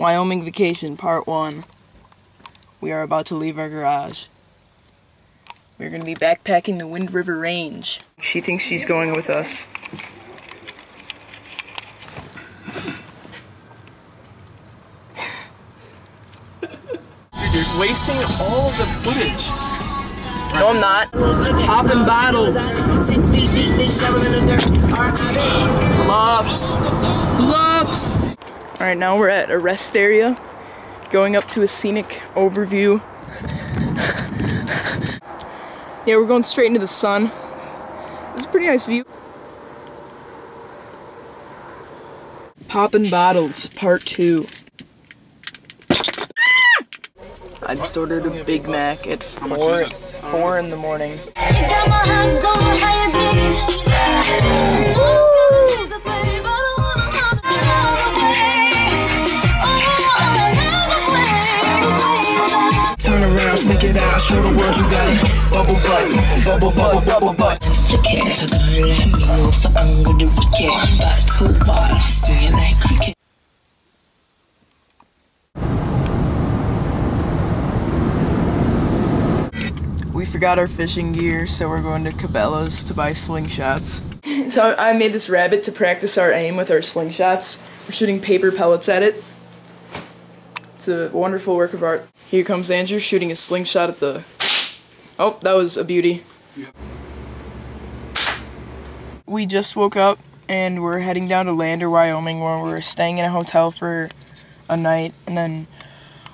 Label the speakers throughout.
Speaker 1: Wyoming Vacation, Part 1. We are about to leave our garage. We're going to be backpacking the Wind River Range. She thinks she's going with us.
Speaker 2: You're wasting all the footage.
Speaker 1: No, I'm not. Popping bottles. Six feet deep, seven under. Bluffs. Bluffs. All right, now we're at a rest area, going up to a scenic overview. yeah, we're going straight into the sun. It's a pretty nice view. Poppin' Bottles, Part 2. I just ordered a Big Mac at 4, 4 in the morning.
Speaker 3: Show the world you got it. Bubble butt, bubble bubble bubble butt.
Speaker 4: Flick it to girl, let me know if I angle the wicked. Back to ball, swinging like cricket.
Speaker 1: We forgot our fishing gear, so we're going to Cabela's to buy slingshots. so I made this rabbit to practice our aim with our slingshots. We're shooting paper pellets at it. It's a wonderful work of art. Here comes Andrew shooting a slingshot at the. Oh, that was a beauty. We just woke up and we're heading down to Lander, Wyoming, where we're staying in a hotel for a night, and then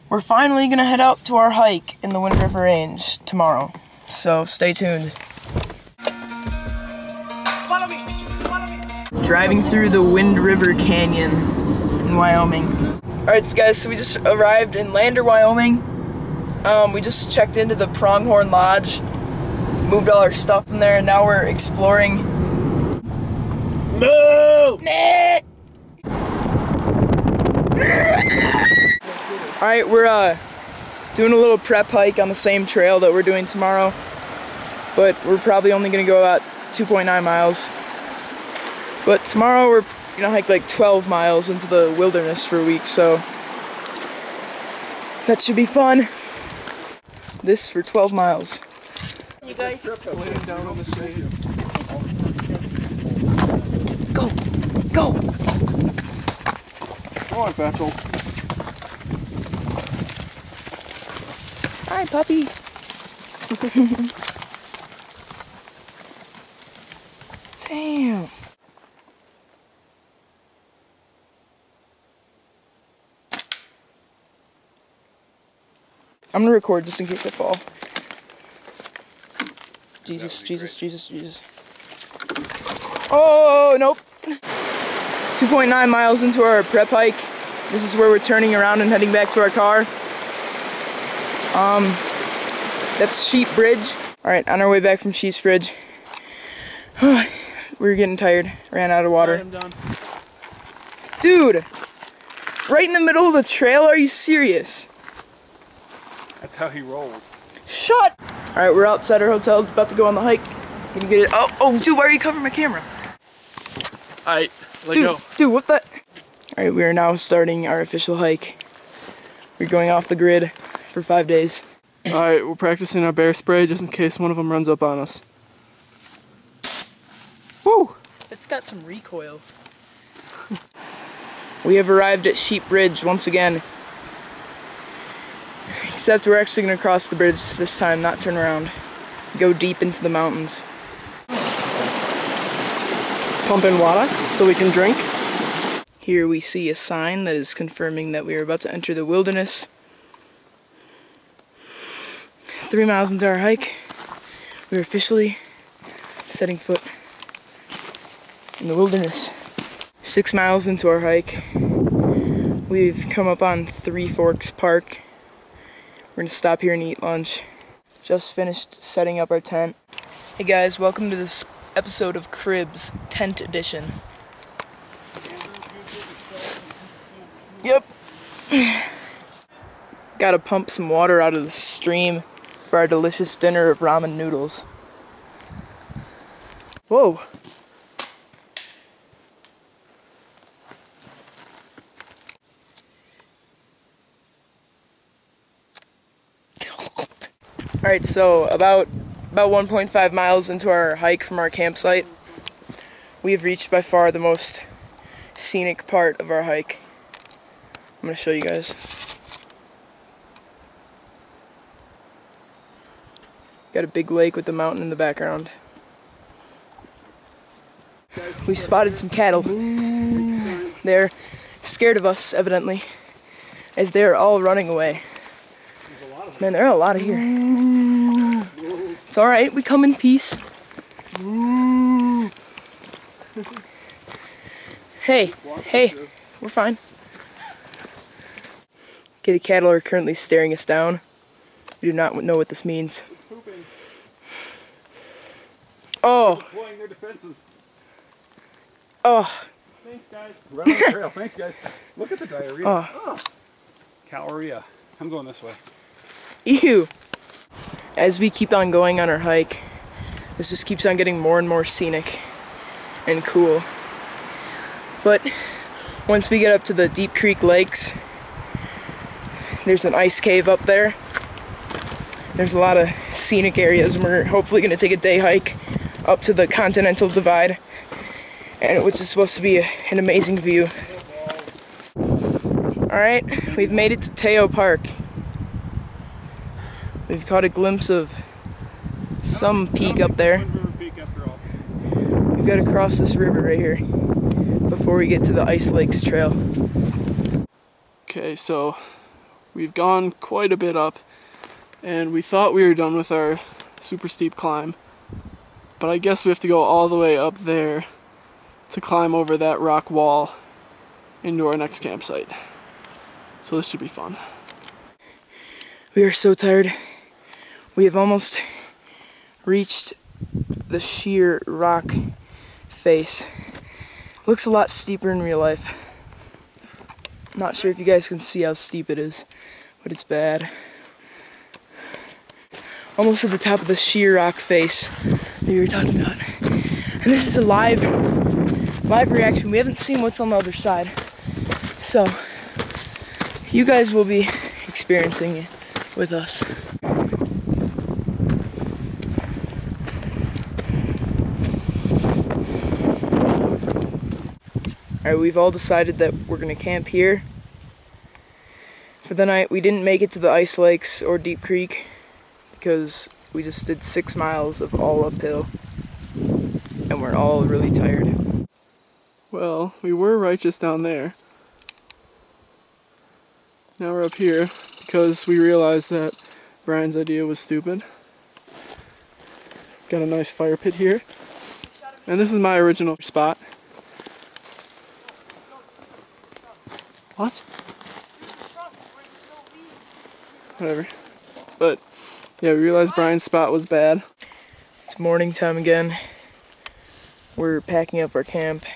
Speaker 1: we're finally gonna head out to our hike in the Wind River Range tomorrow. So stay tuned. Driving through the Wind River Canyon in Wyoming. Alright guys, so we just arrived in Lander, Wyoming. Um, we just checked into the Pronghorn Lodge, moved all our stuff in there, and now we're exploring.
Speaker 2: No!
Speaker 1: Alright, we're uh, doing a little prep hike on the same trail that we're doing tomorrow, but we're probably only gonna go about 2.9 miles. But tomorrow we're gonna hike like 12 miles into the wilderness for a week, so that should be fun. This for 12 miles. Go, go.
Speaker 5: Come on, Fatchel.
Speaker 1: Hi, puppy. Damn. I'm gonna record just in case I fall. Jesus, Jesus, Jesus, Jesus. Oh, nope. 2.9 miles into our prep hike. This is where we're turning around and heading back to our car. Um, that's Sheep Bridge. All right, on our way back from Sheep's Bridge. we were getting tired, ran out of water. Dude, right in the middle of the trail, are you serious?
Speaker 2: That's how he rolled.
Speaker 1: Shut! All right, we're outside our hotel, about to go on the hike. Gonna get it. Oh, oh, dude, why are you covering my camera?
Speaker 2: Alright, let
Speaker 1: Dude,
Speaker 2: go.
Speaker 1: dude, what the? All right, we are now starting our official hike. We're going off the grid for five days.
Speaker 2: Alright, we're practicing our bear spray just in case one of them runs up on us. Woo!
Speaker 1: It's got some recoil. we have arrived at Sheep Bridge once again. Except we're actually gonna cross the bridge this time, not turn around. Go deep into the mountains.
Speaker 2: Pumping water so we can drink.
Speaker 1: Here we see a sign that is confirming that we are about to enter the wilderness. Three miles into our hike, we are officially setting foot in the wilderness. Six miles into our hike, we've come up on Three Forks Park. We're gonna stop here and eat lunch. Just finished setting up our tent. Hey guys, welcome to this episode of Cribs Tent Edition. Yep. Gotta pump some water out of the stream for our delicious dinner of ramen noodles. Whoa. All right, so about about 1.5 miles into our hike from our campsite, we have reached by far the most scenic part of our hike. I'm gonna show you guys. Got a big lake with the mountain in the background. We spotted some cattle. They're scared of us, evidently, as they are all running away. Man, there are a lot of here. It's alright, we come in peace. Hey, hey, we're fine. Okay, the cattle are currently staring us down. We do not know what this means. Oh,
Speaker 2: Deploying their defenses.
Speaker 1: oh,
Speaker 2: Thanks, guys. Right on the trail. Thanks, guys. Look at the diarrhea.
Speaker 1: oh.
Speaker 2: Caloria. I'm going this way.
Speaker 1: Ew. As we keep on going on our hike, this just keeps on getting more and more scenic and cool. But once we get up to the Deep Creek Lakes, there's an ice cave up there. There's a lot of scenic areas, and we're hopefully going to take a day hike up to the Continental Divide, and which is supposed to be a, an amazing view. All right, we've made it to Tayo Park. We've caught a glimpse of some peak up there. We've got to cross this river right here before we get to the Ice Lakes Trail.
Speaker 2: Okay, so we've gone quite a bit up, and we thought we were done with our super steep climb, but I guess we have to go all the way up there to climb over that rock wall into our next campsite. So this should be fun.
Speaker 1: We are so tired. We have almost reached the sheer rock face. Looks a lot steeper in real life. Not sure if you guys can see how steep it is, but it's bad. Almost at the top of the sheer rock face that you were talking about. And this is a live live reaction. We haven't seen what's on the other side. So you guys will be experiencing it with us. Alright, we've all decided that we're gonna camp here for the night. We didn't make it to the Ice Lakes or Deep Creek because we just did six miles of all uphill and we're all really tired.
Speaker 2: Well, we were righteous down there. Now we're up here because we realized that Brian's idea was stupid. Got a nice fire pit here. And this is my original spot. What? Whatever. But yeah, we realized Brian's spot was bad.
Speaker 1: It's morning time again. We're packing up our camp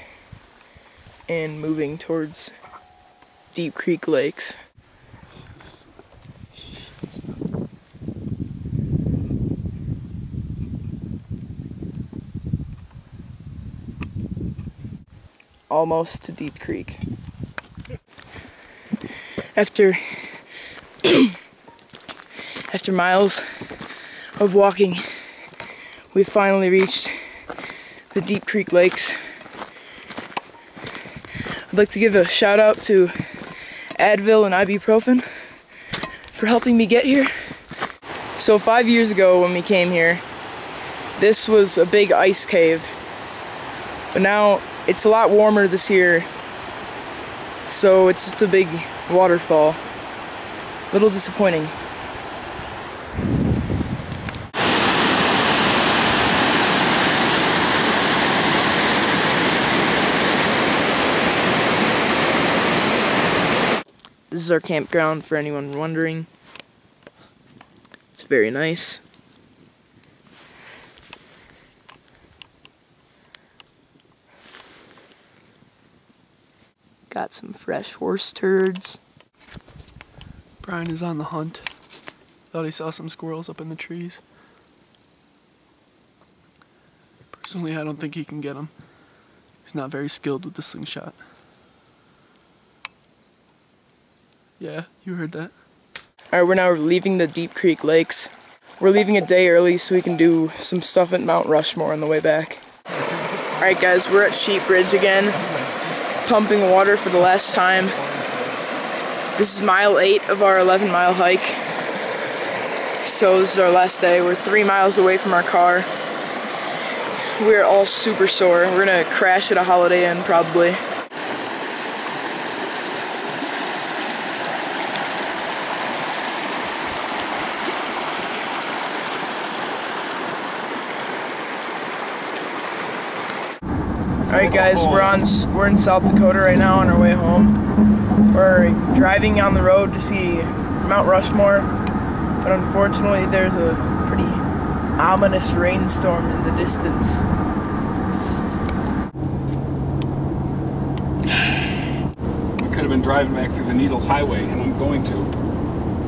Speaker 1: and moving towards Deep Creek Lakes. Almost to Deep Creek. After after miles of walking, we finally reached the Deep Creek Lakes. I'd like to give a shout out to Advil and ibuprofen for helping me get here. So five years ago when we came here, this was a big ice cave. But now it's a lot warmer this year, so it's just a big waterfall. Little disappointing. This is our campground for anyone wondering. It's very nice. Got some fresh horse turds.
Speaker 2: Brian is on the hunt. Thought he saw some squirrels up in the trees. Personally, I don't think he can get them. He's not very skilled with the slingshot. Yeah, you heard that.
Speaker 1: Alright, we're now leaving the Deep Creek Lakes. We're leaving a day early so we can do some stuff at Mount Rushmore on the way back. Alright guys, we're at Sheep Bridge again, pumping water for the last time. This is mile 8 of our 11 mile hike. So this is our last day. We're 3 miles away from our car. We're all super sore. We're gonna crash at a Holiday Inn probably. All right, guys, we're on we're in South Dakota right now on our way home. We're driving on the road to see Mount Rushmore, but unfortunately, there's a pretty ominous rainstorm in the distance.
Speaker 5: We could have been driving back through the Needles Highway, and I'm going to.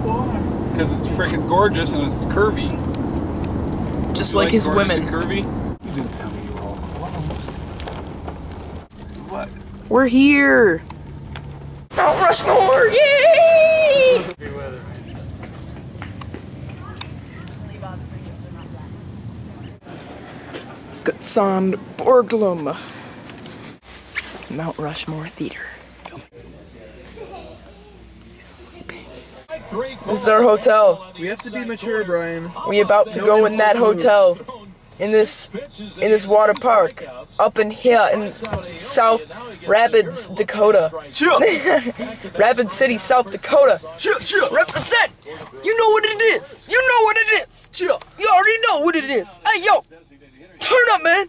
Speaker 5: Why? Because it's freaking gorgeous and it's curvy.
Speaker 1: Just
Speaker 5: You
Speaker 1: like, his
Speaker 5: gorgeous
Speaker 1: women.
Speaker 5: and curvy? You didn't tell me you were all. What?
Speaker 1: We're here. Mount Rushmore, yay! Gutzon Borglum. Mount Rushmore Theater. This is our hotel.
Speaker 6: We have to be mature, Brian.
Speaker 1: We about to go in that hotel. In this in this water park. Up in here in South Rapids, Dakota. Rapid City, South Dakota.
Speaker 6: chill, chill,
Speaker 1: Represent! You know what it is! You know what it is!
Speaker 6: chill.
Speaker 1: You already know what it is! Hey yo! Turn up, man!